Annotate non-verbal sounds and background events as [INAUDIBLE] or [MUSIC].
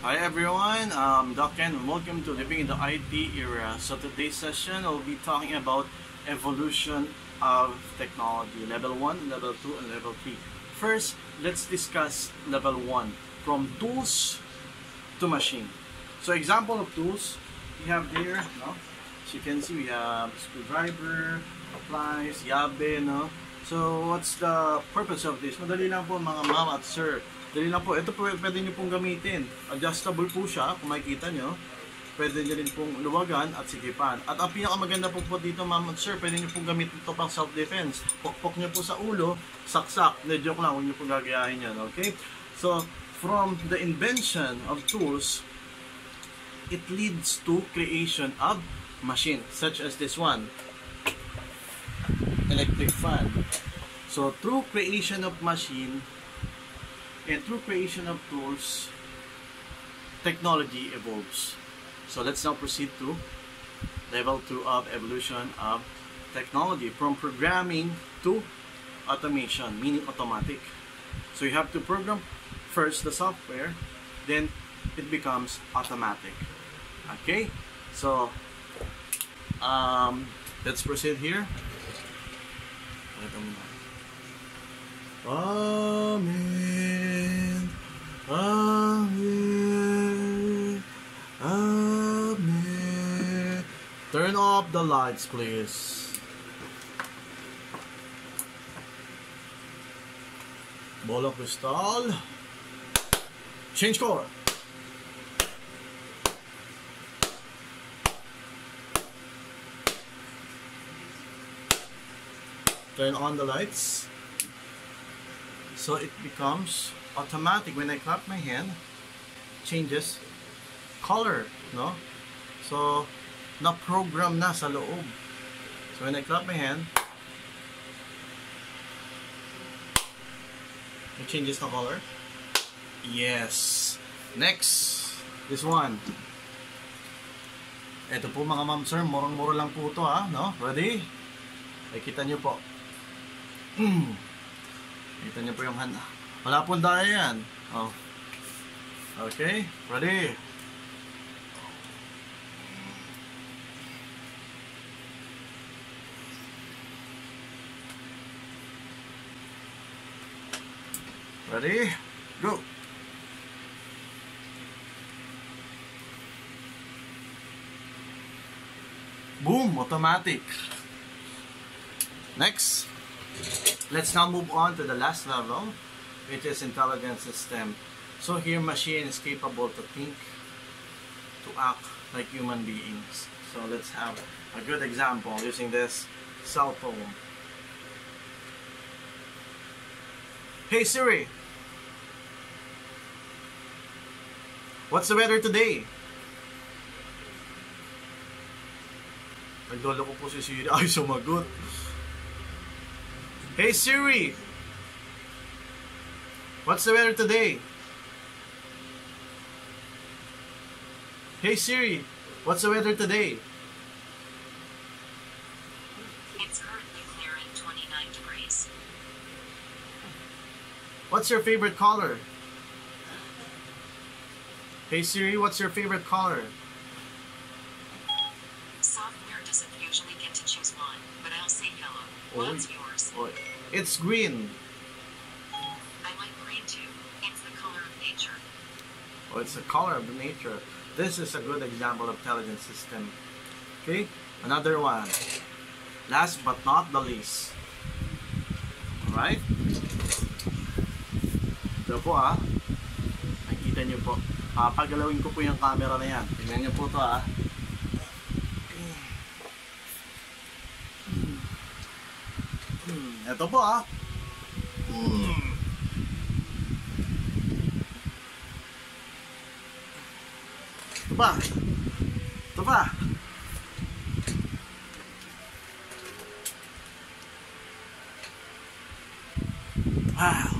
Hi everyone, I'm Doc Ken and welcome to Living in the IT Era. So today's session I'll be talking about evolution of technology, level 1, level 2, and level 3. First, let's discuss level 1, from tools to machine. So example of tools, we have there, no? as you can see, we have screwdriver, applies, yabe, no? So what's the purpose of this? Madali lang po mga ma'am at sir Dali lang po. Ito po pwede nyo pong gamitin. Adjustable po siya, kung makikita nyo. Pwede nyo rin pong luwagan at sigipan. At ang pinakamaganda po po dito, ma'am at sir, pwede nyo pong gamitin ito pang self-defense. Pokpok nyo po sa ulo, saksak. Na joke lang, huwag nyo pong gagayahin yan. Okay? So, from the invention of tools, it leads to creation of machine, such as this one. Electric fan. So, through creation of machine, And through creation of tools, technology evolves. So let's now proceed to level 2 of evolution of technology from programming to automation, meaning automatic. So you have to program first the software, then it becomes automatic. Okay, so um, let's proceed here. Amen. Amen. Amen. Turn off the lights, please. Bola crystal. Change color. Turn on the lights. So it becomes automatic when I clap my hand changes color no? So na program na sa loob. So when I clap my hand it changes the color. Yes. Next this one. Ito po mga ma'am sir. Murang-mura lang po to ha ah, no? Ready? Ay kita nyo po Kita niyo po yung handa. Wala pong daya yan. Oh. Okay, ready? Ready? Go! Boom! Automatic. Next. Let's now move on to the last level, which is intelligence system. So here machine is capable to think, to act like human beings. So let's have a good example using this cell phone. Hey Siri, what's the weather today? Naglolo ko po si Siri [LAUGHS] ay sumagot. Hey Siri, what's the weather today? Hey Siri, what's the weather today? It's currently clear at 29 degrees. What's your favorite color? Hey Siri, what's your favorite color? Doesn't usually get to choose one, but I'll say yellow. What's yours? It's green. I like green too. It's the color of nature. Oh, it's the color of nature. This is a good example of intelligence system. Okay, another one. Last but not the least. Alright? Ito po ah. Nakikita nyo po. Papagalawin ko po yung camera na yan. Tingnan nyo po to ah. Ito po ah. Mm. Ito pa. Ito pa. Wow.